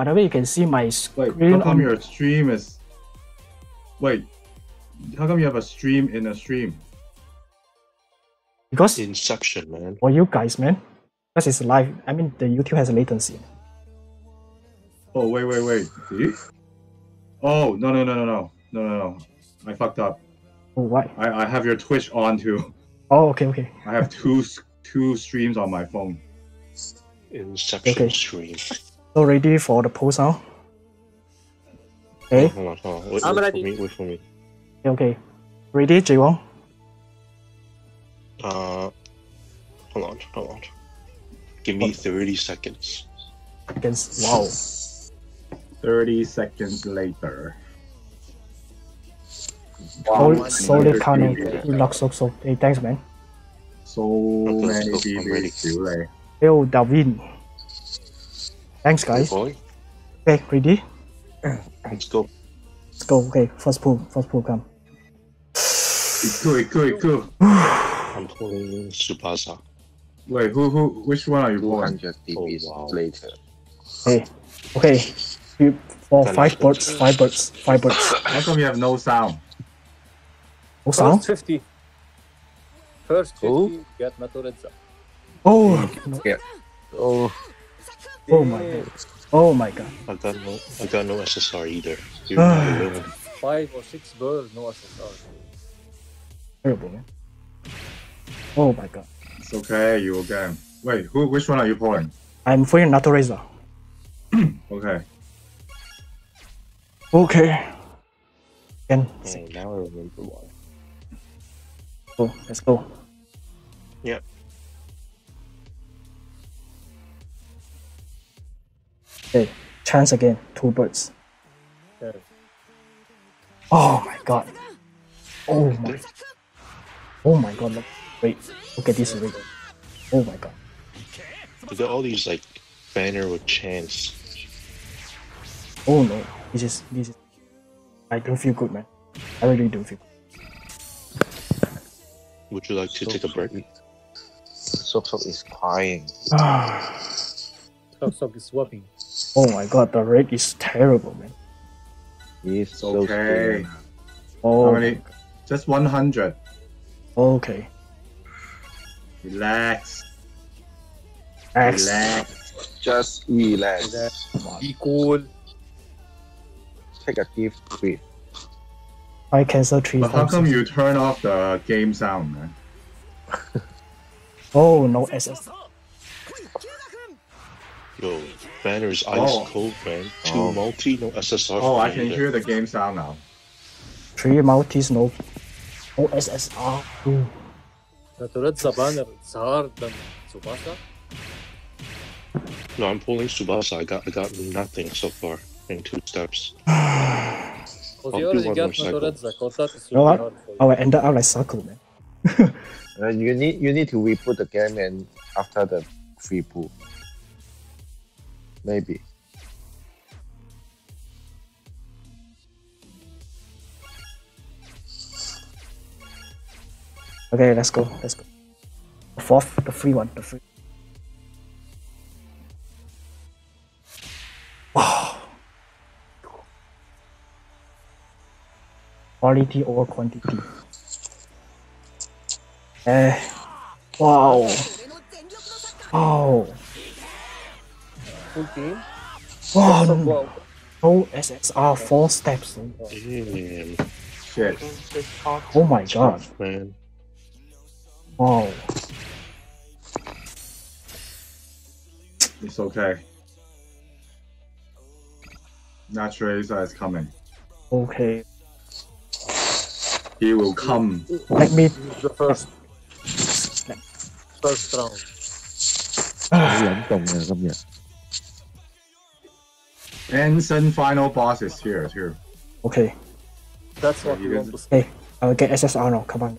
By the way, you can see my screen. Wait, how come your stream is? Wait, how come you have a stream in a stream? Because Inception, man. For you guys, man, because it's live. I mean, the YouTube has a latency. Oh wait, wait, wait. See? Oh no, no, no, no, no, no, no, no. I fucked up. Oh, what? I, I have your Twitch on too. Oh, okay, okay. I have two two streams on my phone. Inception okay. stream. So ready for the post now? Okay, Hold on, hold on. Wait, I'm wait ready. for me, wait for me. okay. Ready, J Wong? Uh, hold on, hold on. Give me 30 seconds. Against wow. Thirty seconds later. Solid, solid Wow. counting. Good luck, so so. Hey, thanks, man. So many so I'm people. Like, Yo, Davin. Thanks, guys. Boy, Okay, ready? let's go. Let's go. Okay, first pull. First pull, come. Iku, Iku, Iku. I'm pulling Tsubasa. Wait, who, who, which one are you pulling? 200 dBs Oh, wow. later. Hey, okay. You, for five birds, five birds, five birds. How come you have no sound? No sound? First 50. First 50, Who? get Natureza. Oh, no. Oh, oh my god. Oh my god. I got no, I got no SSR either. Dude. I will. Five or six birds, no SSR. Terrible, man. Oh my god. It's okay, you will get. Wait, who, which one are you pulling? I'm pulling Natureza. Okay. Okay. Again, Oh, now I remember why. go. Let's go. Yep. Okay, chance again. Two birds. Okay. Oh my god. Oh my. Oh my god. Look. Wait. Look at this rate. Oh my god. They got all these like banner with chants. Oh no. This is this is. I don't feel good, man. I really don't feel. Good. Would you like to take a break? Sok Sok is crying. good. Sok Sok is swapping. Oh my god. The rate is terrible, man. He's It's so okay. scared. Oh. How many? Just 100. Okay. Relax. X. Relax. Just relax. Relax. Be cool. Take a deep breath. I cancel three But how come you turn off the game sound, man? Oh no SS. Yo, banner's ice Oh. cold, man. Two Oh. multi, no SSR. Oh, I can either. hear the game sound now. Three multis, no. No SSR. Ooh. Natureza banner, it's hard than Tsubasa. No, I'm pulling Tsubasa. I got, I got nothing so far in two steps. Because I'll you do already one got more cycle. Because that is You know what? hard for you. Oh, I ended up like circle, man. Uh, you need you need to reboot the game and after the free pool. Maybe. Okay, let's go. Let's go. The fourth, the free one, the free. Wow. Quality over quantity. Eh. Wow. Wow full game. Oh, no. SSR four steps. Damn. Shit. Oh my god. Man. Oh, It's okay. Natureza is coming. Okay. He will come. Let me. The first. First round. 好严重啊！今日。Anson final boss is here too. Okay. That's what Yeah, we want to see. Hey, I'll get SSR now. Come on.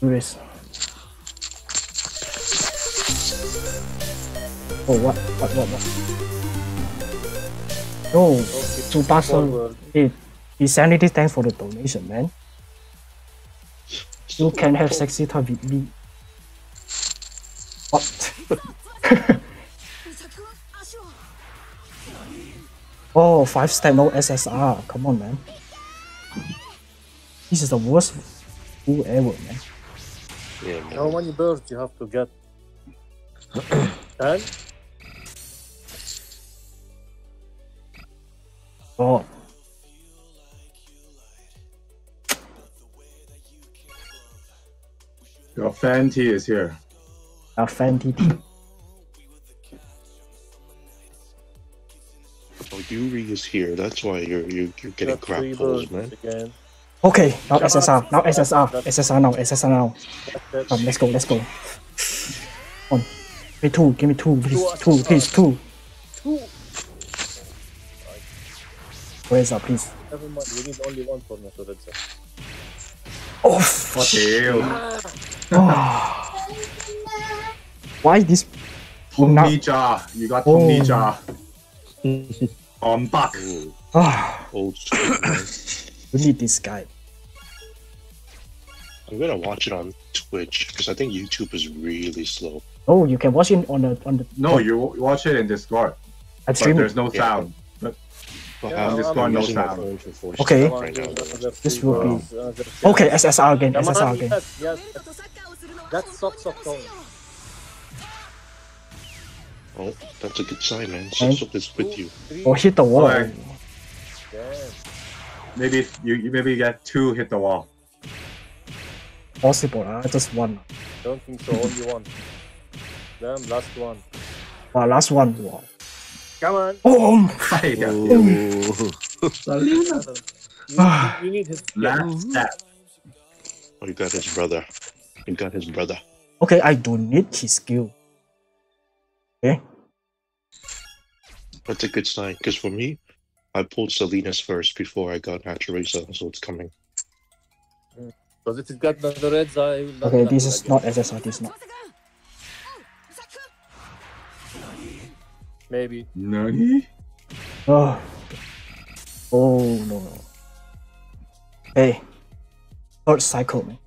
Do this. Oh, what? What? What? What? No, Okay. Tsubasa. Forward. Hey, Insanity, thanks for the donation, man. You can have sexy time with me. What? oh, five step no SSR. Come on, man. This is the worst fool ever, man. Yeah, How many birds you have to get? Ten? God. Your Fenty is here. A Fenty. Oh, Yuri is here. That's why you're you're, you're getting Got crap pulls, man. again. Okay, now SSR. Now SSR. SSR now. SSR now. That's Come, let's go. Let's go. One. Give me two. Give me two, please. Two, please. Two. two. Where's up, please? Never mind, we need only one for Natureza. Oh, What the hell? oh. Why this? Now- Tomija. You got Oh. Tomija. On back. Ooh, Ah, old we need this guy. I'm gonna watch it on Twitch because I think YouTube is really slow. Oh, you can watch it on the on the. No, you watch it in Discord, I'm but streaming. there's no Yeah. sound. But Yeah, I'm, Discord, no sound. phone for voice Okay. Right now. This will be- Okay, ten. SSR again. Come SSR again. yes, yes. That's socks of tone. Oh, that's a good sign, man. And- Sosok is with you. Three. Or hit the wall. Okay. Damn. Maybe you you maybe get two hit the wall. Possible. Uh, just one. Don't think so, only one. Damn, last one. Wow, last one. Wow. Come on. Oh, my- yeah. Oh. You, you, you need his. Last step. Oh, you got his brother. You got his brother. okay, I do need his skill. Okay. That's a good sign because for me, I pulled Salinas first before I got Natureza, so it's coming. Because if it's got the reds, I will not Okay, this is again. not SSR. This is not. Maybe. Nani? Oh. Oh no no. Hey. Third cycle, man.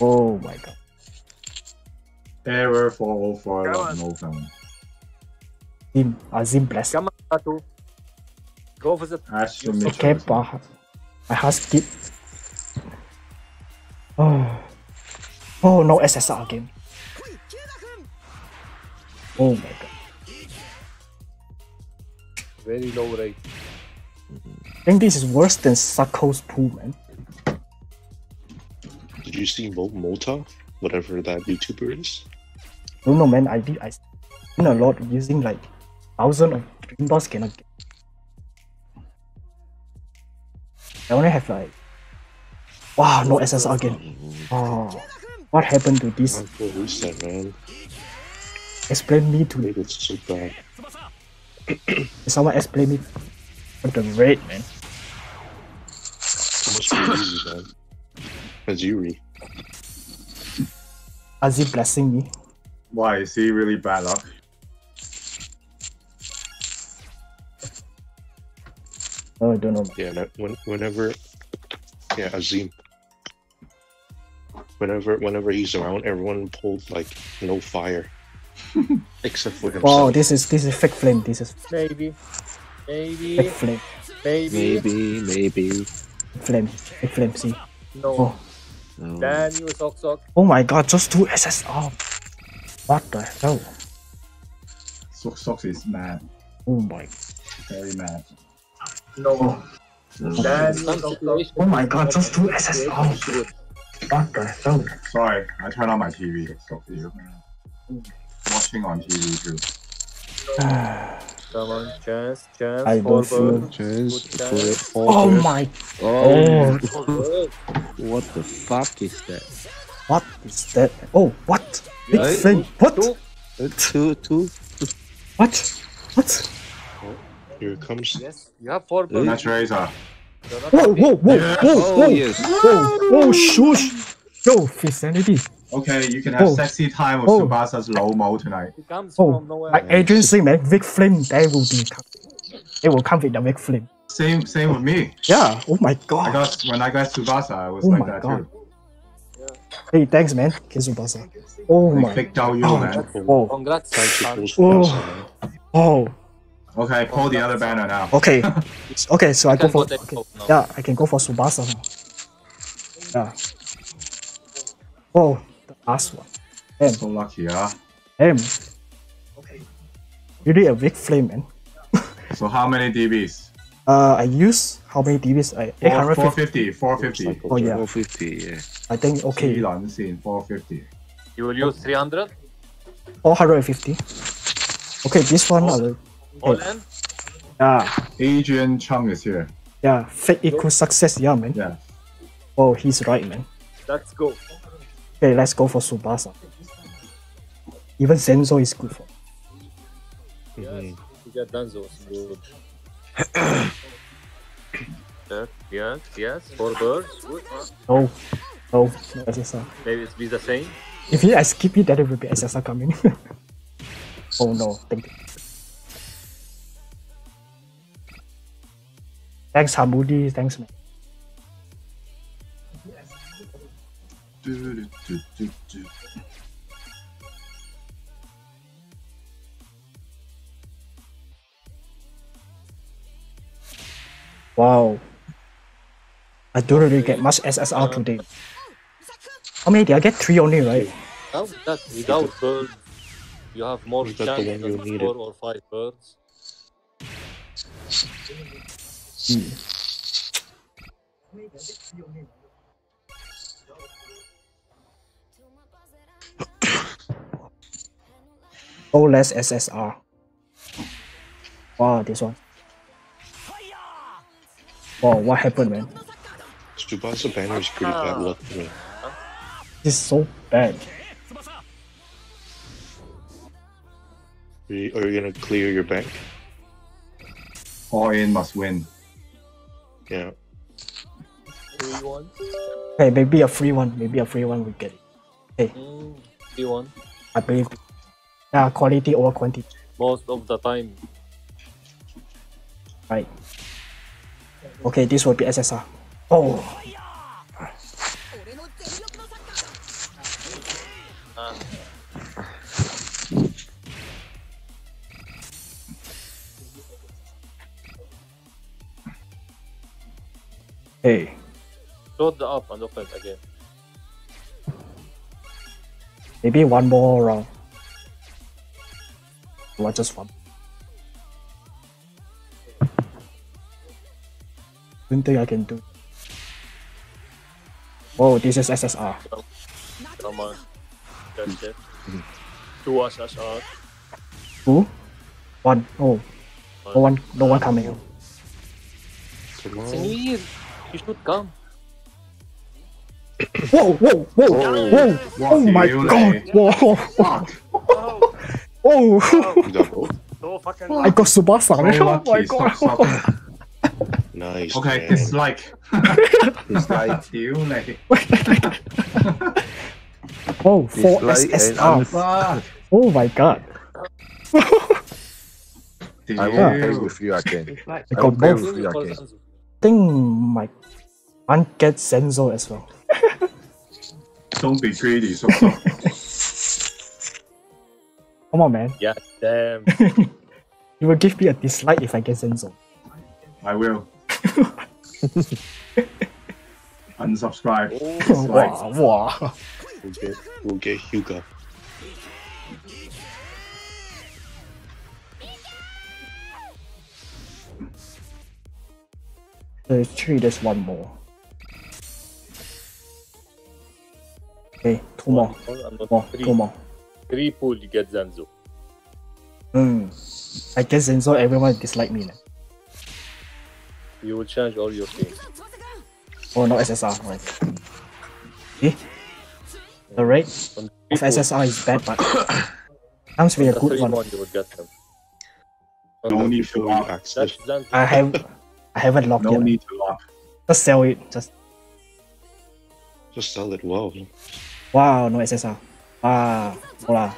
Oh my god. Error 404 Come log on. no found. Zim, Azim bless. Come on, Tatu. Go for the. Astro It's Okay, Mitchell. I have skip. Oh. Oh no SSR again. Oh my god. Very low rate. I think this is worse than Sako's pool, man. You see Mo- Mota, whatever that YouTuber is? No no man, I did I spend a lot using like thousand of dream dots cannot get. I only have like Wow, no SSR again. Oh, what happened to this? Reset, man. Explain me to it so bad. someone explain me what the rate, man. Must be easy, man. That's Yuri. Azim blessing me. Why is he really bad luck? Oh, I don't know. Yeah, no, when, whenever, yeah, Azim. Whenever, whenever he's around, everyone pulled like no fire, except for himself. Wow, this is this is fake flame. This is Maybe. Maybe. fake flame. Maybe. Maybe, maybe. Flame. Fake flame. See. No. Oh. No. Damn you, Sock Sock. Oh my god, just two SSR. What the hell? Sox Sox is mad. Oh my. Very mad. No. Oh. No. Damn you, Sock Sock. Oh my god, just two SSR. Good. What the hell? Sorry, I turned on my TV. Stop you. Watching on TV too. Come on, chance, chance. I don't feel- birds. Chance for chance. Oh order. my. Oh, Four birds. what the fuck is that? What is that? Oh, what? Big Yeah, flame. What? Two. Two, two. What? What? Here comes. Yes, you have four birds. Natureza. You're Whoa, whoa, whoa, Yes. whoa, Oh, whoa, yes. whoa, whoa, shush. Yo, Vicinity. Okay, you can have Oh. sexy time with Oh. Tsubasa's low mo tonight. It comes Oh, from nowhere. like Adrian say, man, Vic Flame, they will be. They will come with the Vic Flame. same same with me. Yeah. Oh my I god. got when I got Tsubasa, I was Oh like my that God. too. Hey, thanks, man. Kiss Tsubasa. Oh Like my. big Dao Yu, Oh. man. Oh. oh congrats, Thank you, son. Post Oh. Oh. Okay, pull the other banner now. Okay. Okay. So I You go for. protect Okay. hope. Yeah, I can go for Tsubasa now. Yeah. Oh, the Last one. M. So lucky, yeah. M. Okay. You did a big flame, man. so how many DBs? Uh, I use how many DBs? I 450. 450. 450. Oh yeah. 450. Yeah. I think okay. 450. You will use 300. 450. Okay, this one. All, all in. Yeah. Adrian Chung is here. Yeah, fake equals success, yeah, man. Yeah. Oh, he's right, man. Let's go. Okay, let's go for Tsubasa. Even Zenzo is good for. You get mm-hmm. Danzo. it's Good. yes, yes, yes. Four birds. Good. huh? No, no, no SSR. Maybe it's be the same. If he, I skip it, then it will be SSR coming. oh no, thank you. Thanks, Hamudi. Thanks, man. Wow. I don't really get much SSR today. How many did I get? Three only, right? Now that without birds, you have more Is chance one you than needed? four or five birds. Oh, hmm. Less SSR. Wow, this one. Wow, what happened, man? Tsubasa banner is pretty bad luck to me. This is so bad. Are you, are you gonna clear your bank? All in must win. Yeah. Three one. Hey, maybe a free one. Maybe a free one we get it. Mm, free one. I believe. Yeah, quality over quantity. Most of the time. Right. Okay, this will be SSR. Oh, hey. load the up and open again. Maybe one more round. Or just one. Don't think I can do. Oh, this is SSR. Come on. That's it. Mm-hmm. Two SSR. Two, one. Oh, no one, no one coming. out. Come It's on. new year. You should come. Whoa, whoa, whoa, whoa! whoa, Oh my god! lay. Whoa! Fuck! Oh! Double. So fucking I got Tsubasa. So man. Oh my lucky. god! Stop, stop. Nice. Okay, man. dislike. Dislike. You lay. Oh, four Dislike and SSR. Fuck! Oh my god! I won't play with you again. I I got play both. with you again. think my one get Senzo as well. Don't be greedy, so so. Come on, man. Yeah, damn. You will give me a dislike if I get Senzo. I will. Unsubscribe. Oh, Wow, wow. We'll get, we'll get Hugo. There's three, there's one more. Okay, two more. One More, two more. Three pool, you get Zanzo. Hmm. I guess Senzo, everyone dislike me now. You will change all your team. Oh, no SSR, right. See? The rate of SSR is bad, but comes with a the good three one. one, you will get them. On No need to lock. Access. I have, I haven't locked No yet. need to lock. Just sell it. Just Just sell it Wow. wow, no SSR. Ah, no lah.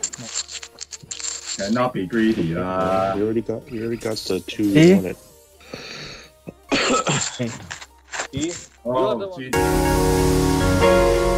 Cannot be greedy, lah. we already got you already got the two See? on it. See? You are the Oh, one. gee.